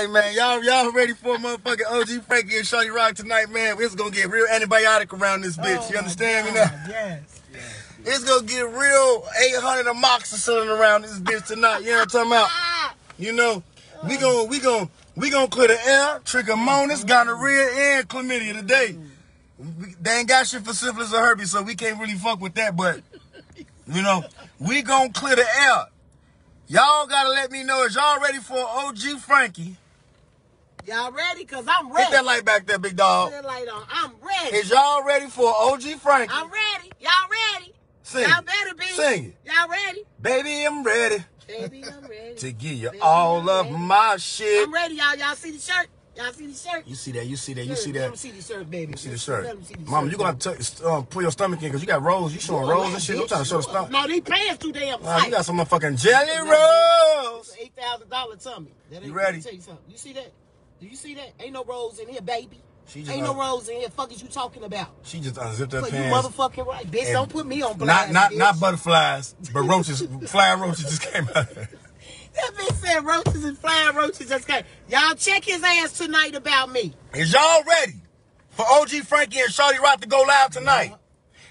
right, man. Y'all, y'all ready for motherfucking OG Frankie and Shawty Rock tonight, man? It's gonna get real antibiotic around this bitch. Oh you understand me now? Yes. It's gonna get real 800 amoxicillin around this bitch tonight. You know what I'm talking about? You know, we gonna we gonna we gonna clear the air, trichomonas, gonorrhea, and chlamydia today. We, they ain't got shit for syphilis or herpes, so we can't really fuck with that. But you know, we gonna clear the air. Y'all gotta let me know is y'all ready for OG Frankie? Y'all ready? Cause I'm Hit ready. that light back there, big dog. Put that light on. I'm ready. Is y'all ready for OG Frankie? I'm ready. Y'all ready? Sing Y'all better be. Sing it. Y'all ready? Baby, I'm ready Baby, I'm ready. to give you Baby, all I'm of ready. my shit. I'm ready, y'all. Y'all see the shirt? Y'all see the shirt? You see that? You see that? You see them- Let that? them see the shirt, baby. You see the Let shirt. them see the Mama, shirt, you gonna have to um, pull your stomach in because you got rolls. You showing rolls and shit. I'm trying to show the stomach. No, these pants too damn tight. you got some motherfucking jelly rolls. Eight thousand dollar tummy. That ain't You ready? Tell you something. You see that? Do you see that? Ain't no rolls in here, baby. She just Ain't no rolls in here. Fuck is you talking about? She just unzipped her But you pants. motherfucking right, bitch. Don't put me on Not blast. not bitch. not butterflies, but roaches. flying roaches just came out. That bitch said roaches and flying roaches just came. Y'all check his ass tonight about me. Is y'all ready for OG Frankie and Shawty Rock to go live tonight? Uh-huh.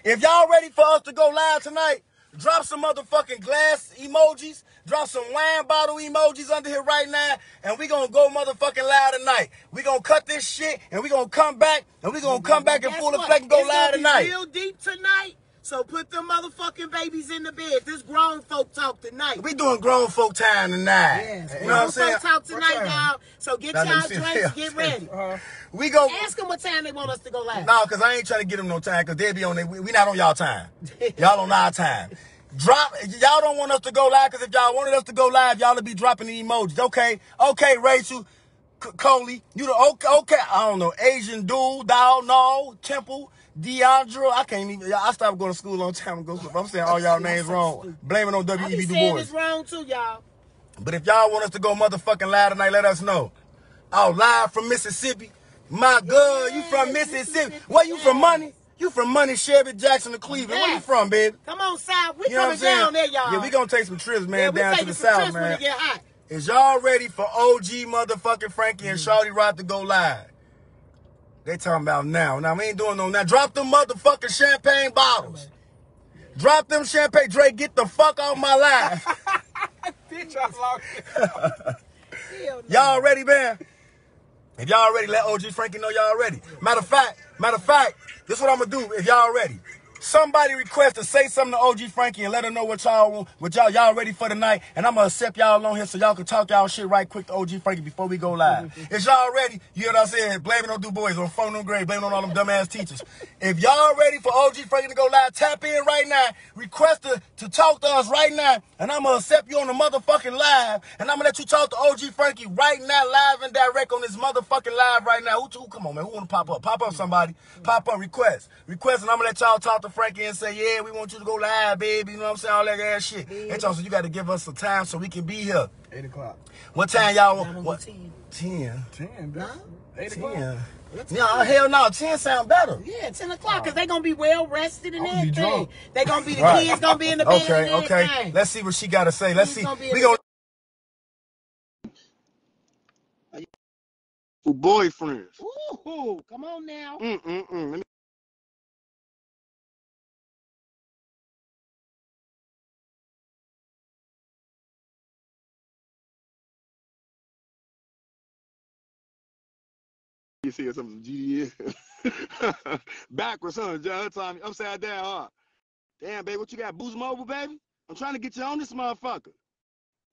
If y'all ready for us to go live tonight, drop some motherfucking glass emojis, drop some wine bottle emojis under here right now, and we gonna go motherfucking loud tonight. We gonna cut this shit, and we gonna come back, and we gonna come back and full effect and go It's gonna be tonight. Real deep tonight. So put them motherfucking babies in the bed. This grown folk talk tonight. We doing grown folk time tonight. Yes, you know what I'm saying? Grown folk talk tonight, y'all. So get Nah, y'all the drinks, get ready. Uh-huh. We go. Ask them what time they want us to go live. No, because I ain't trying to get them no time because they be on their, we, we not on y'all time. Y'all on our time. Drop, y'all don't want us to go live because if y'all wanted us to go live, y'all would be dropping the emojis. Okay, okay, Rachel, C- Coley, you the, okay, okay, I don't know, Asian dude, Dow, no, Temple, Deandra, I can't even, I stopped going to school a long time ago, so I'm saying all y'all names wrong. Blaming on I be W.E.B. Du Bois. this wrong too, y'all. But if y'all want us to go motherfucking live tonight, let us know. Oh, live from Mississippi. My God, you from. Mississippi, Where you from, money? You from money, Shelby Jackson, to Cleveland. Where you from, baby? Come on, South. We You know coming down there, y'all. Yeah, we gonna take some trips, man, Yeah, down to the south, when man. it get hot. Is y'all ready for OG motherfucking Frankie and Mm-hmm. Shawty Rock to go live? They talking about now. Now we ain't doing no now. Drop them motherfucking champagne bottles. Drop them champagne. Drake, get the fuck off my life. Bitch, I lost. Y'all ready, man? If y'all ready, let OG Frankie know y'all ready. Matter of fact, matter of fact, this is what I'm gonna do if y'all ready. Somebody request to say something to OG Frankie and let her know what y'all want, what y'all y'all ready for tonight, and I'm gonna accept y'all on here so y'all can talk y'all shit right quick to OG Frankie before we go live. Mm-hmm. Is y'all ready? You know what I'm saying? Blaming on Du Bois, on phone them grade, blaming on all them dumbass teachers. If y'all ready for OG Frankie to go live, tap in right now, request to, to talk to us right now, and I'm gonna accept you on the motherfucking live, and I'm gonna let you talk to OG Frankie right now, live and direct on this motherfucking live right now. Who, who come on, man? Who wanna pop up? Pop up somebody. Pop up, request. Request, and I'm gonna let y'all talk to Frankie and say, yeah, we want you to go live, baby. You know what I'm saying? All that ass shit. They talking, so you gotta give us some time so we can be here. 8 o'clock. What time y'all Y'all want? What? go 10. 10. 10, Nah. 8 o'clock. 10. No, hell no. 10 sound better. Yeah, 10 o'clock, because they're going to be well rested and I'm gonna be everything. drunk. they going to be, the Right. kids going to be in the bed Okay, and okay. everything. Let's see what she got to say. Let's She's see. gonna We in gonna. Boyfriends. Ooh, come on now. Mm-mm-mm. You see something GDS. Backwards, huh? John uh, Tommy. Upside down, huh? Damn, baby, what you got? Boost Mobile, baby? I'm trying to get you on this motherfucker.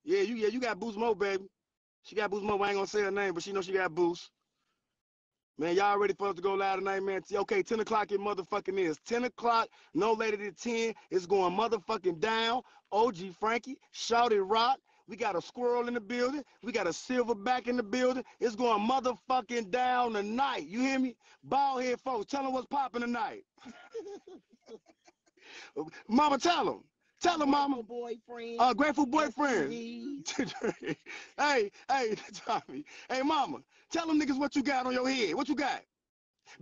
Yeah, you yeah, you got Boost Mobile, baby. She got Boost Mobile. I ain't gonna say her name, but she know she got Boost. Man, y'all ready for us to go live tonight, man? Okay, 10 o'clock it motherfucking is. 10 o'clock, no later than 10. It's going motherfucking down. OG Frankie, Shawty Rock. We got a squirrel in the building. We got a silverback in the building. It's going motherfucking down tonight. You hear me? Ball head folks, tell them what's popping tonight. mama, tell them. Tell them, mama. boyfriend. Uh, grateful boyfriend. Hey, hey, Tommy. Hey, mama, tell them niggas what you got on your head. What you got?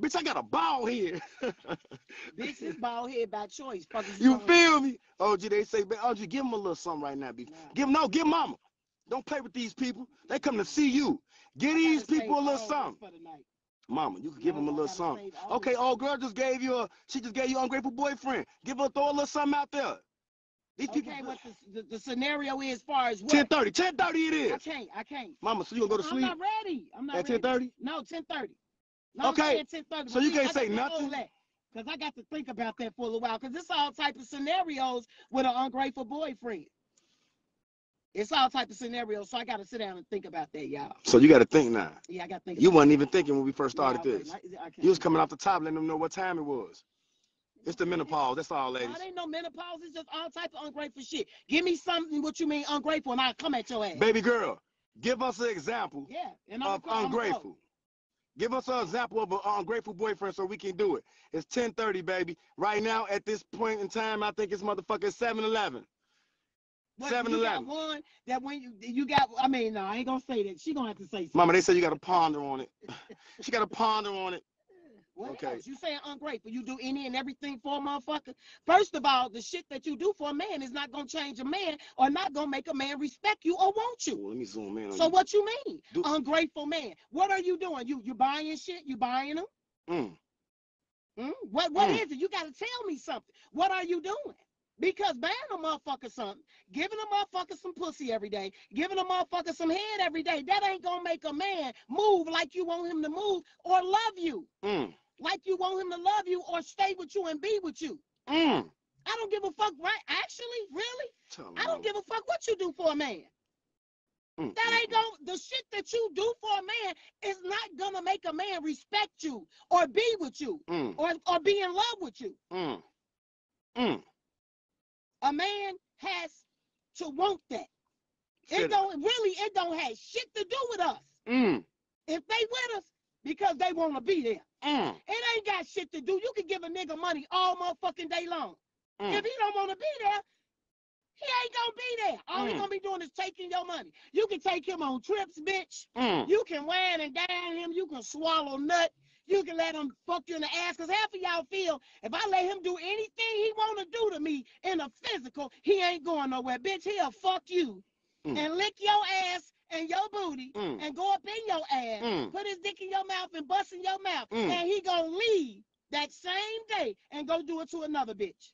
Bitch, I got a ball here. Bitch is bald head by choice. Fuck is you feel me? OG, they say, "Man, OG, give him a little something right now, B. Nah. Give him, no, give mama. Don't play with these people. They come to see you. Give these people a little something. For the night. Mama, you can give them a little something. Okay, old girl just gave you a, she just gave you an ungrateful boyfriend. Give her, throw a little something out there. These people, Okay, what the, the, the scenario is as far as what? 1030, 1030 it is. I can't. I can't. Mama, so you gonna go to sleep? I'm not ready. I'm not at ready. 1030? No, 1030. No, Okay, I'm saying 1030. so you can't say nothing. Because? I got to think about that for a while. Because it's all type of scenarios with an ungrateful boyfriend. It's all type of scenarios, so I got to sit down and think about that, y'all. So you gotta think now. Yeah, I got to think. You wasn't even thinking when we first started this. I- I. You was coming off the top, letting them know what time it was. It's the menopause. That's all, ladies. ain't no menopause. It's just all type of ungrateful shit. Give me something what you mean ungrateful, and I'll come at your ass. Baby girl, give us an example Yeah, and I'm of I'm ungrateful. Give us an example of an uh, ungrateful boyfriend so we can do it. It's 1030, baby. Right now, at this point in time, I think it's motherfucking 7-Eleven. What, you got 7-Eleven. one that when you you got I mean no I ain't gonna say that she gonna have to say something. Mama, they say you got to ponder on it. she got to ponder on it. What okay. else? You saying ungrateful? You do any and everything for a motherfucker. First of all, the shit that you do for a man is not gonna change a man or not gonna make a man respect you or want you. Ooh, let me zoom in on So you. what you mean? Do- Ungrateful man. What are you doing? You you buying shit? You buying them? Mm. Mm? What what Mm. is it? You gotta tell me something. What are you doing? Because buying a motherfucker something, giving a motherfucker some pussy every day, giving a motherfucker some head every day, that ain't gonna make a man move like you want him to move or love you, Mm. Like you want him to love you or stay with you and be with you. Mm. I don't give a fuck, right? Actually, really, Tell I don't give a fuck what you do for a man. Mm, That mm, ain't gonna the shit that you do for a man is not gonna make a man respect you or be with you Mm. or, or be in love with you. Mm. Mm. A man has to want that. It don't really, it don't have shit to do with us. Mm. If they with us, because they want to be there. Mm. It ain't got shit to do. You can give a nigga money all motherfucking day long. Mm. If he don't want to be there, he ain't gonna be there. All he Mm. gonna be doing is taking your money. You can take him on trips, bitch. Mm. You can wine and dine him. You can swallow nut. You can let him fuck you in the ass. Cause half of y'all feel if I let him do anything he wanna do to me in a physical, he ain't going nowhere. Bitch, he'll fuck you Mm. and lick your ass and your booty Mm. and go up in your ass, Mm. put his dick in your mouth and bust in your mouth. Mm. And he gonna leave that same day and go do it to another bitch.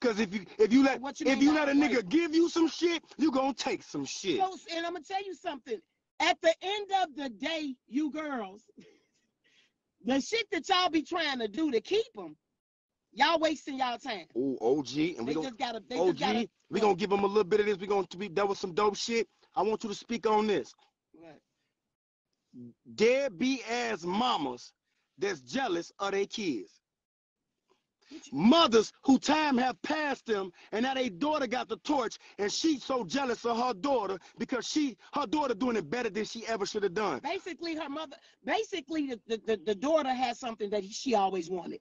Cause if you if you let What you if you let a nigga give you some shit, you gonna take some shit. So, and I'm gonna tell you something. At the end of the day, you girls, the shit that y'all be trying to do to keep them, y'all wasting y'all time. Ooh, OG, and we They gonna just gotta. They OG, just gotta. we gonna give him a little bit of this. We gonna be that was some dope shit. I want you to speak on this. What? be as mamas that's jealous of their kids. Mothers who time have passed them and now their daughter got the torch and she's so jealous of her daughter because she her daughter doing it better than she ever should have done. Basically, her mother. Basically, the, the, the, the daughter has something that she always wanted.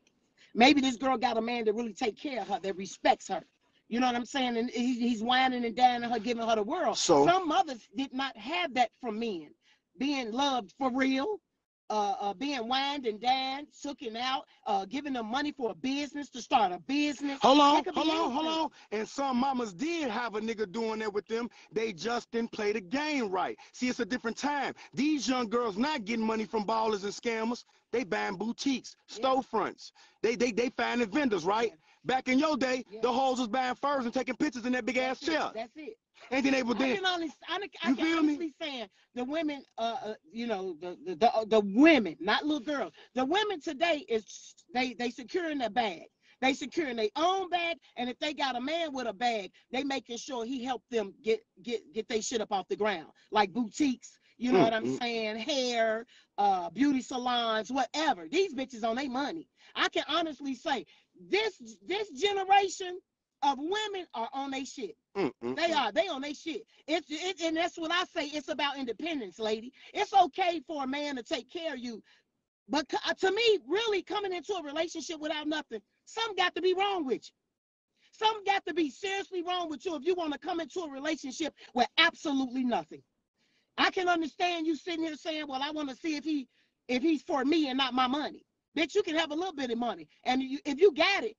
Maybe this girl got a man that really take care of her, that respects her. You know what I'm saying? And he, he's whining and dining her, giving her the world. So- some mothers did not have that from men, being loved for real, uh, uh, being wined and dined, sooking out, uh, giving them money for a business to start a business. Hold on, That could be hold on, hold on. And some mamas did have a nigga doing that with them. They just didn't play the game right. See, it's a different time. These young girls not getting money from ballers and scammers. They buying boutiques, Yeah. storefronts. They they they finding vendors, right? Yeah. Back in your day, Yeah. the hoes was buying furs and taking pictures in that big ass That's it. chair. That's it. And then they I then can only, I, can- I You can feel me? honestly saying the women, uh, uh, you know, the, the the the women, not little girls. The women today is they they securing their bag. They securing their own bag, and if they got a man with a bag, they making sure he help them get get get their shit up off the ground, like boutiques. You know Mm, what I'm mm. saying? Hair, uh, beauty salons, whatever. These bitches on their money. I can honestly say this this generation of women are on their shit. Mm, mm, They are. They on their shit. It's it, and that's what I say. It's about independence, lady. It's okay for a man to take care of you, but uh, to me, really coming into a relationship without nothing, some got to be wrong with you. Some got to be seriously wrong with you if you want to come into a relationship with absolutely nothing. I can understand you sitting here saying, "Well, I want to see if he if he's for me and not my money." Bitch, you can have a little bit of money, and you, if you got it,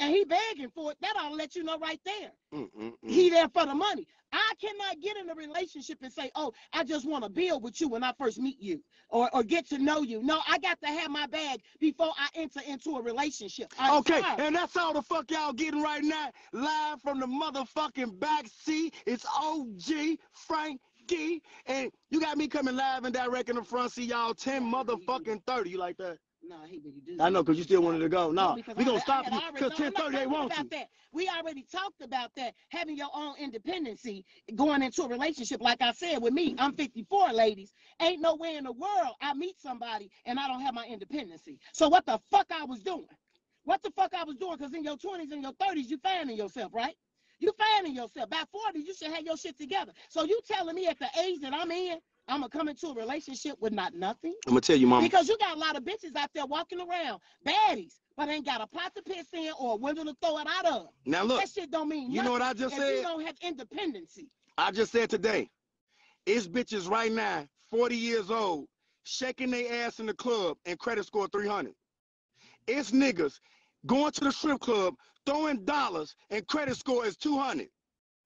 and he begging for it, that ought to let you know right there. Mm, mm, mm. He there for the money. I cannot get in a relationship and say, oh, I just want to build with you when I first meet you or, or get to know you. No, I got to have my bag before I enter into a relationship. I'm Okay, sorry. and that's all the fuck y'all getting right now. Live from the motherfucking back seat. It's OG Frank D. And you got me coming live and direct in the front seat, y'all. 10 motherfucking 30. You like that? No, I hate when you do I know, because you still wanted to go. No, we gonna I stop you because no, not 1030 they want you. That. We already talked about that, having your own independency, going into a relationship. Like I said, with me, I'm 54, ladies. Ain't nowhere in the world I meet somebody and I don't have my independency. So what the fuck I was doing? What the fuck I was doing? Because in your 20s and your 30s, you finding yourself, right? You finding yourself. By 40, you should have your shit together. So you telling me at the age that I'm in, I'm gonna come into a relationship with not nothing? I'm gonna tell you, mama. Because you got a lot of bitches out there walking around, baddies, but ain't got a pot to piss in or a window to throw it out of. Now look, that shit don't mean you know what I just if you said? don't have independency. I just said today, it's bitches right now, 40 years old, shaking their ass in the club and credit score 300. It's niggas going to the strip club, throwing dollars and credit score is 200.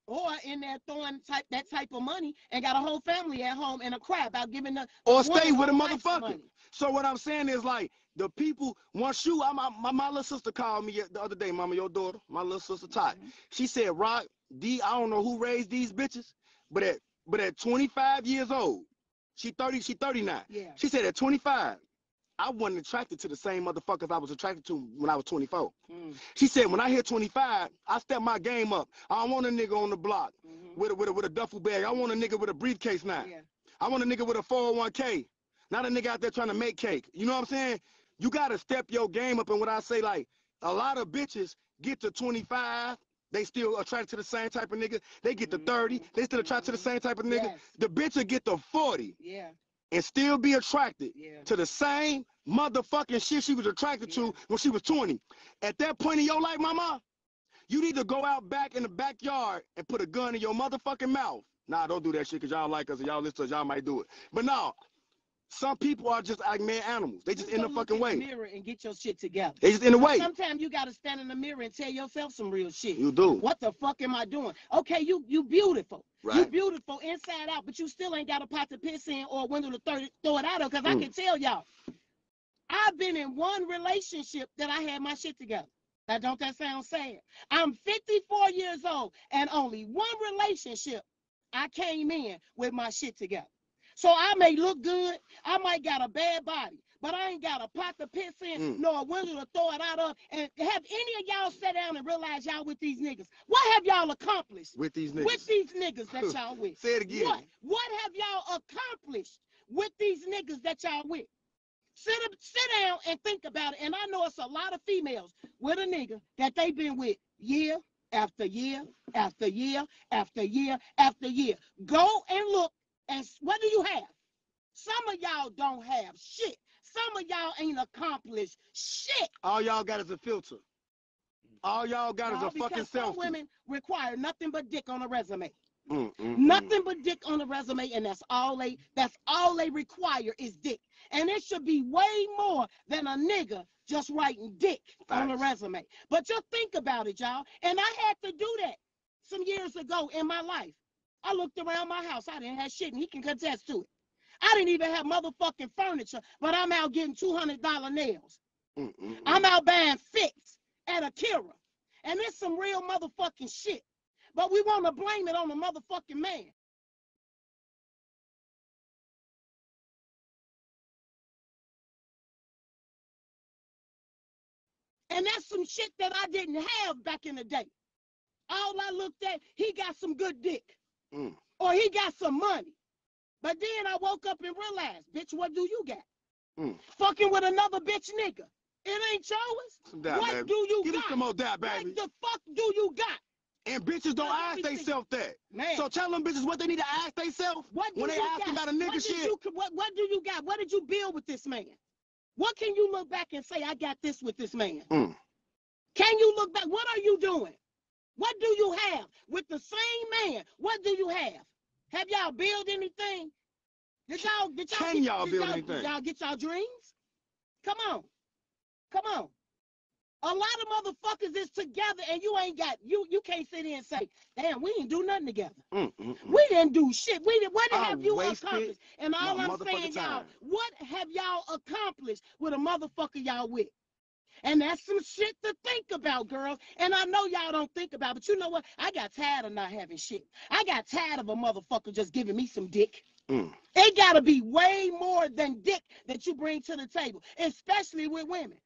Or in there throwing type that type of money and got a whole family at home and a crap about giving the Or stay with a motherfucker. So what I'm saying is like the people once you I, my, my my little sister called me the other day, mama, your daughter, my little sister Ty. Mm-hmm. She said, Rock, D, I don't know who raised these bitches, but at but at 25 years old, she 30, she 39. Yeah. She said at 25, I wasn't attracted to the same motherfuckers I was attracted to when I was 24. Mm, She said when I hit 25, I step my game up. I don't want a nigga on the block mhm. with a, with a, with a duffel bag. I want a nigga with a briefcase now. Yeah. I want a nigga with a 401k, not a nigga out there trying to make cake. You know what I'm saying? You gotta step your game up. And what I say, like, a lot of bitches get to 25, they still attracted to the same type of nigga. They get to 30, they still attracted to the same type of nigga. Yes. The bitch will get to 40 Yeah. And still be attracted Yeah. to the same motherfucking shit she was attracted Yeah. to when she was 20. At that point in your life, mama, you need to go out back in the backyard and put a gun in your motherfucking mouth. Nah, don't do that shit because y'all like us and y'all listen to us, y'all might do it. But no, some people are just like man animals. They just in the look fucking in way. The mirror and get your shit together. They just in the way. Sometimes you gotta stand in the mirror and tell yourself some real shit. You do. What the fuck am I doing? Okay, you you beautiful. Right. You beautiful inside out, but you still ain't got a pot to piss in or a window to throw it, throw it out of. Because I Mm. can tell y'all, I've been in one relationship that I had my shit together. Now, don't that sound sad? I'm 54 years old, and only one relationship I came in with my shit together. So I may look good, I might got a bad body, but I ain't got a pot to piss in, Mm. nor a window to throw it out of. And have any of y'all sat down and realize y'all with these niggas? What have y'all accomplished With these niggas. with these niggas that y'all with? Say it again. What? What have y'all accomplished with these niggas that y'all with? Sit up, sit down and think about it. And I know it's a lot of females with a nigga that they been with year after year after year after year after year. Go and look and what do you have? Some of y'all don't have shit. Some of y'all ain't accomplished shit. All y'all got is a filter. All y'all got is y'all, a fucking because some women require nothing but dick on a resume. Mm, mm, mm. Nothing but dick on a resume, and that's all they that's all they require is dick. And it should be way more than a nigga just writing dick on a resume. But just think about it, y'all. And I had to do that some years ago in my life. I looked around my house. I didn't have shit, and he can contest to it. I didn't even have motherfucking furniture, but I'm out getting $200 nails. Mm, mm, mm. I'm out buying fix at Akira. And it's some real motherfucking shit. But we want to blame it on the motherfucking man. And that's some shit that I didn't have back in the day. All I looked at, he got some good dick. Mm. Or he got some money. But then I woke up and realized, bitch, what do you got? Mm. Fucking with another bitch nigga. It ain't yours. What baby. do you Give me some more dab, baby. What the fuck do you got? And bitches don't ask themselves that. Man, So tell them bitches what they need to ask themselves what when they got? about a nigga what shit. You, what, what do you got? What did you build with this man? What can you look back and say, I got this with this man? Mm. Can you look back? What are you doing? What do you have with the same man? What do you have? Have y'all built anything? Did y'all, did y'all, Can get, y'all did build y'all, anything? Y'all get y'all dreams? Come on. Come on. A lot of motherfuckers is together and you ain't got you you can't sit here and say, damn, we ain't do nothing together. Mm, mm, mm. We didn't do shit. We didn't what I have you accomplished? And all I'm saying, y'all, what have y'all accomplished with a motherfucker y'all with? And that's some shit to think about, girls. And I know y'all don't think about, but you know what? I got tired of not having shit. I got tired of a motherfucker just giving me some dick. Mm. It gotta be way more than dick that you bring to the table, especially with women.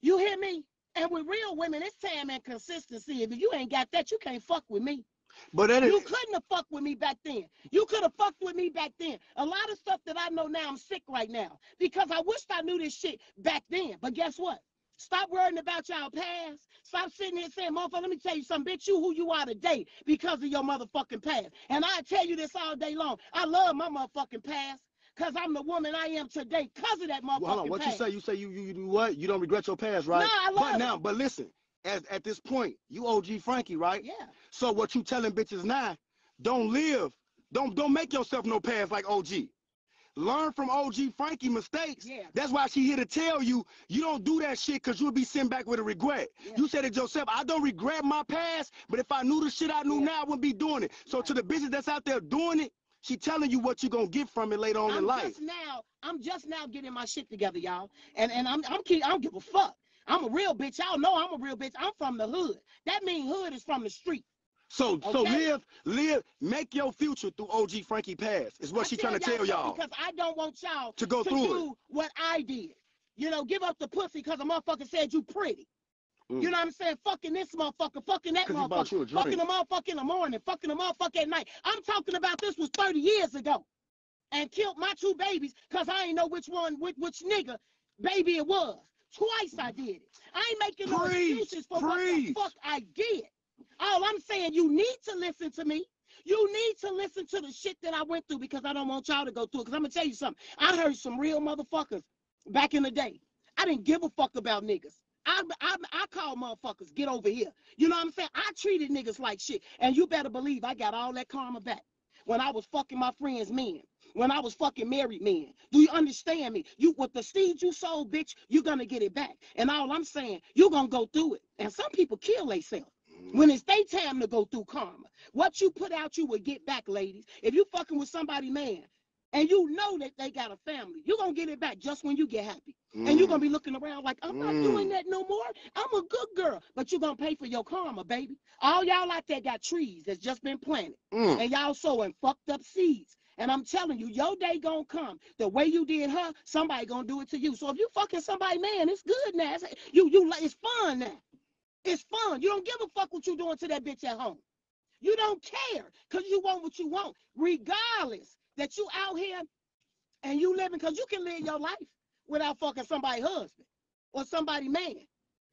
You hear me? And with real women, it's time and consistency. If you ain't got that, you can't fuck with me. But that You couldn't have fucked with me back then. You could have fucked with me back then. A lot of stuff that I know now, I'm sick right now because I wish I knew this shit back then. But guess what? Stop worrying about y'all past. Stop sitting here saying, motherfucker, let me tell you something, bitch, you who you are today because of your motherfucking past. And I tell you this all day long. I love my motherfucking past because I'm the woman I am today because of that motherfucking well, hold on. What past. you say? You say you, you you do what? You don't regret your past, right? No, I love but it. now, but listen, as at this point, you OG Frankie, right? Yeah. So what you telling bitches now? Don't live. Don't don't make yourself no past like OG. Learn from OG Frankie mistakes. Yeah. That's why she here to tell you you don't do that shit because you'll be sent back with a regret. Yeah. You said it yourself. I don't regret my past, but if I knew the shit I knew Yeah. now, I wouldn't be doing it. So to the bitches that's out there doing it, she telling you what you're gonna get from it later on in I'm life. just now, I'm just now getting my shit together, y'all. And and I'm I'm keep, I don't give a fuck. I'm a real bitch. Y'all know I'm a real bitch. I'm from the hood. That mean hood is from the street. So so live live make your future through OG Frankie past is what I she trying to tell y'all because I don't want y'all to go to through do what I did. You know, give up the pussy because a motherfucker said you pretty. Mm. You know what I'm saying? Fucking this motherfucker, fucking that 'Cause he bought you a motherfucker, fucking the motherfucker in the morning, fucking the motherfucker at night. I'm talking about this was 30 years ago, and killed my two babies because I ain't know which one, which, which nigga baby it was. Twice I did it. I ain't making no excuses for what the fuck I did. All I'm saying, you need to listen to me. You need to listen to the shit that I went through because I don't want y'all to go through it. Because I'm gonna tell you something. I heard some real motherfuckers back in the day. I didn't give a fuck about niggas. I, I, I call motherfuckers, get over here. You know what I'm saying? I treated niggas like shit. And you better believe I got all that karma back. When I was fucking my friends' men. When I was fucking married men. Do you understand me? You with the seed you sowed, bitch, you're gonna get it back. And all I'm saying, you're gonna go through it. And some people kill themselves. When it's their time to go through karma, what you put out, you will get back, ladies. If you fucking with somebody, man, and you know that they got a family, you're gonna get it back just when you get happy. And you're gonna be looking around like, I'm not doing Mm. that no more. I'm a good girl. But you're gonna pay for your karma, baby. All y'all out there got trees that's just been planted. Mm. And y'all sowing fucked up seeds. And I'm telling you, your day gonna come. The way you did her, somebody gonna do it to you. So if you fucking somebody, man, it's good now. It's, you you like- it's fun now. It's fun. You don't give a fuck what you doing to that bitch at home. You don't care because you want what you want, regardless that you out here and you living because you can live your life without fucking somebody husband or somebody man.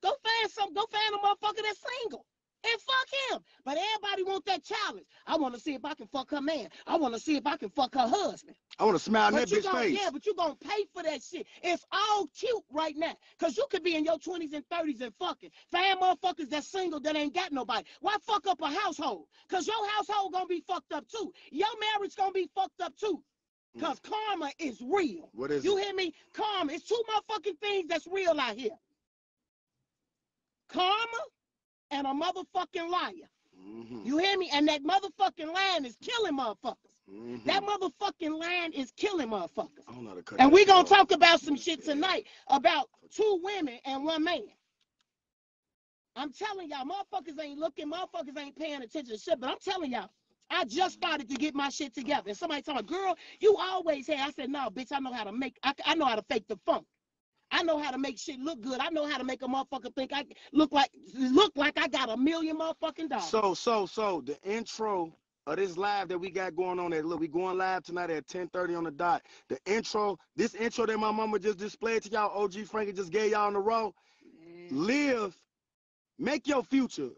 Go find some, go find a motherfucker that's single and fuck him. But everybody want that challenge. I want to see if I can fuck her man. I want to see if I can fuck her husband. I want to smile in But that bitch gonna, face. yeah, but you gonna pay for that shit. It's all cute right now. Cause you could be in your 20s and 30s and fucking. Find motherfuckers that's single that ain't got nobody. Why fuck up a household? Cause your household gonna be fucked up too. Your marriage gonna be fucked up too. Mm. Cause karma is real. What is You it? hear me? Karma. It's two motherfucking things that's real out here. Karma and a motherfucking liar. Mhm. You hear me? And that motherfucking line is killing motherfuckers. Mhm. That motherfucking line is killing motherfuckers. I don't know how to cut And that we gonna talk about some shit tonight about two women and one man. I'm telling y'all, motherfuckers ain't looking, motherfuckers ain't paying attention to shit, but I'm telling y'all, I just started to get my shit together. And somebody told me, girl, you always had. I said, no, bitch, I know how to make, I, I know how to fake the funk. I know how to make shit look good. I know how to make a motherfucker think I look like look like I got a million motherfucking dollars. So, so, so the intro of this live that we got going on there. Look, we going live tonight at 10:30 on the dot. The intro, this intro that my mama just displayed to y'all, OG Frankie just gave y'all in a row. Man, Live, make your future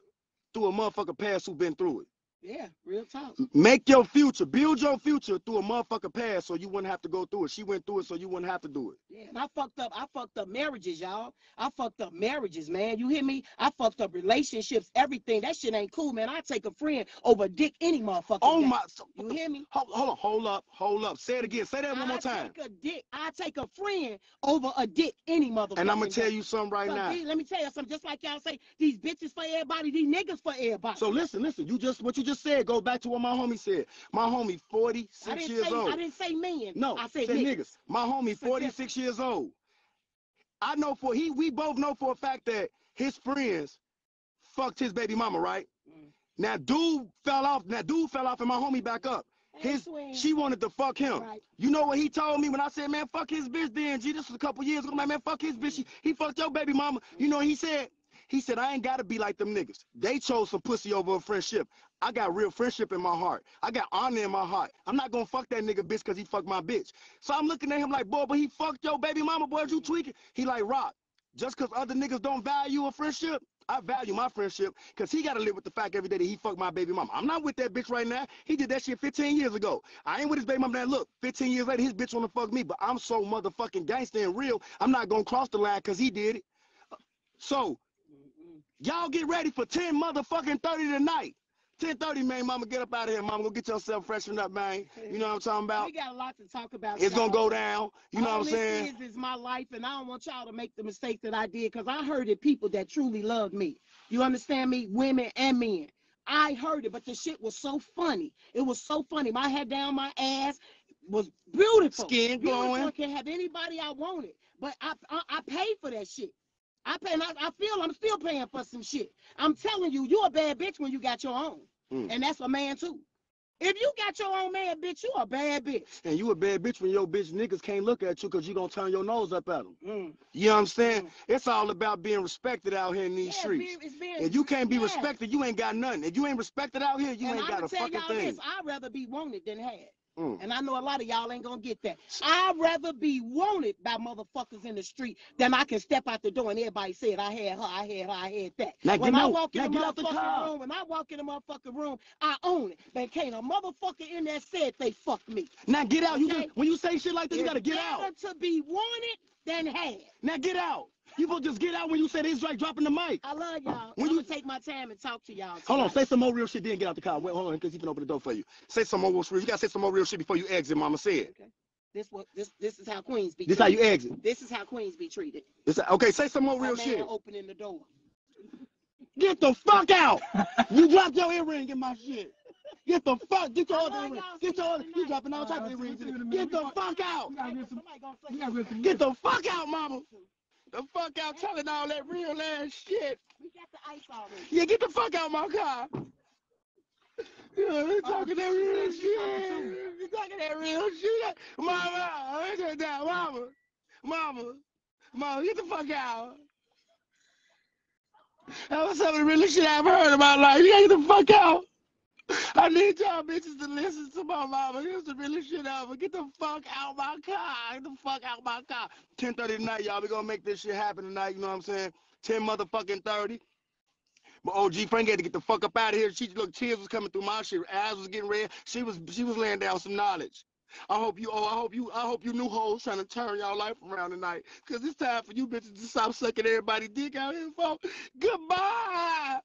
through a motherfucker past who been through it. Yeah, real talk. Make your future, build your future through a motherfucker past so you wouldn't have to go through it. She went through it so you wouldn't have to do it. Yeah, and I fucked up. I fucked up marriages, y'all. I fucked up marriages, man. You hear me? I fucked up relationships, everything. That shit ain't cool, man. I take a friend over a dick any motherfucker. Oh my, You hear me? hold, hold on, hold up, hold up. Say it again. Say that one more time. I take a dick. I take a friend over a dick any motherfucker. And I'm gonna tell you something right So, now. these- let me tell you something. Just like y'all say, these bitches for everybody, these niggas for everybody. So listen, listen. You just what you just said go back to what my homie said. My homie, 46 years say old. I didn't say men. No, I said say niggas. niggas. My homie, 46 years old. I know for he we both know for a fact that his friends fucked his baby mama, right? Mm. Now dude fell off. Now dude fell off and my homie back up. His she wanted to fuck him. Right. You know what he told me when I said, man, fuck his bitch then, G. This was a couple years ago. Man, man, fuck his bitch. He, he fucked your baby mama. You know he said? He said, I ain't gotta be like them niggas. They chose some pussy over a friendship. I got real friendship in my heart. I got honor in my heart. I'm not gonna fuck that nigga bitch because he fucked my bitch. So I'm looking at him like, boy, but he fucked your baby mama, boy, you tweaking. He like, Rock, just because other niggas don't value a friendship, I value my friendship because he got to live with the fact every day that he fucked my baby mama. I'm not with that bitch right now. He did that shit 15 years ago. I ain't with his baby mama now. Look, 15 years later, his bitch want to fuck me, but I'm so motherfucking gangster and real, I'm not going to cross the line because he did it. So. Y'all get ready for 10 motherfucking 30 tonight. 10:30, man, mama, get up out of here, mama. Go get yourself freshened up, man. You know what I'm talking about? We got a lot to talk about. It's gonna go down. You know All what I'm saying? This is, is my life, and I don't want y'all to make the mistake that I did because I heard it people that truly love me. You understand me? Women and men. I heard it, but the shit was so funny. It was so funny. My head down, my ass was beautiful. Skin glowing. I can have anybody I wanted, but I I, I paid for that shit. I pay. I, I feel I'm still paying for some shit. I'm telling you, you a bad bitch when you got your own, Mm. and that's a man too. If you got your own man, bitch, you a bad bitch. And you a bad bitch when your bitch niggas can't look at you because you gonna turn your nose up at them. Mm. You know what I'm saying? Mm. It's all about being respected out here in these Yeah, streets. being- being- If you can't be yeah. respected, you ain't got nothing. If you ain't respected out here, you and ain't I'm got a fucking y'all thing. this: I'd rather be wanted than had. Mm. And I know a lot of y'all ain't gonna get that. I'd rather be wanted by motherfuckers in the street than I can step out the door and everybody said I had her, I had her, I had that. Now when I out- walk in now the out the room, when I walk in the motherfucking room, I own it. But can't a motherfucker in there said they fucked me. Now get out. You Okay. can, when you say shit like this, you gotta get out. to be wanted than had. Now get out. You supposed to just get out when you said this like dropping the mic. I love y'all. When I'm you- take my time and talk to y'all. Hold on, say some more real shit, then get out the car. Wait, hold on, because he can open the door for you. Say some more real shit. You gotta say some more real shit before you exit, mama. Say it. Okay. This what this this is how queens be. This how you exit. This is how queens be treated. This, okay, say some more My real man shit. opening the door. Get the fuck out! you dropped your earring in my shit. Get the fuck, get your I other love earring. Get See your y'all other, you tonight. dropping all All type right, of I'll see earrings. you Get the fuck out! We gotta get some. Somebody gonna say We gotta get some. Get the fuck out, mama. The fuck out telling all that real ass shit. we got the ice already. Yeah, get the fuck out my car. Yeah, they talking that real shit. You talking that real shit. Mama, I ain't that mama. Mama. Mama, get the fuck out. That was some of the realest shit I've heard in my life. You gotta get the fuck out. I need y'all bitches to listen to my mama. This is the realest shit ever. Get the fuck out my car. Get the fuck out my car. 10:30 tonight, y'all. We gonna make this shit happen tonight. You know what I'm saying? 10 motherfucking 30. But OG Frank had to get the fuck up out of here. She look, tears was coming through my shit. Eyes was getting red. She was she was laying down some knowledge. I hope you oh I hope you I hope you new hoes trying to turn y'all life around tonight. Cause it's time for you bitches to stop sucking everybody dick out here, folks. Goodbye.